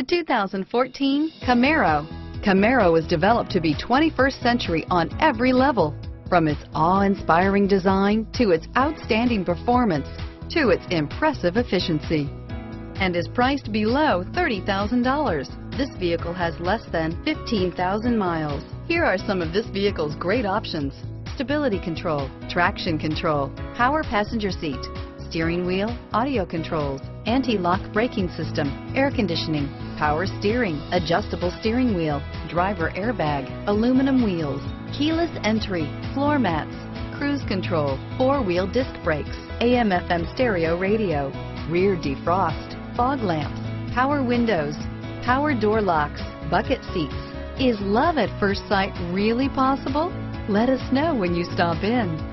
The 2014 Camaro. Camaro was developed to be 21st century on every level, from its awe-inspiring design to its outstanding performance to its impressive efficiency and is priced below $30,000. This vehicle has less than 15,000 miles. Here are some of this vehicle's great options. Stability control, traction control, power passenger seat, steering wheel, audio controls, anti-lock braking system, air conditioning, power steering, adjustable steering wheel, driver airbag, aluminum wheels, keyless entry, floor mats, cruise control, four-wheel disc brakes, AM FM stereo radio, rear defrost, fog lamps, power windows, power door locks, bucket seats. Is love at first sight really possible? Let us know when you stop in.